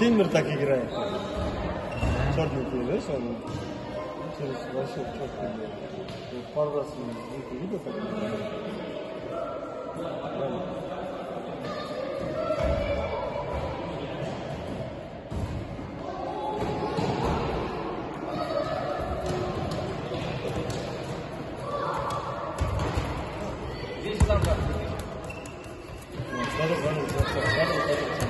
Тельмер так играет. Черненький, знаешь, он через вообще четкий. Я пару раз звуки видел так играет. Правильно. Здесь там как? Вот, Смотри, смотри, смотри, смотри,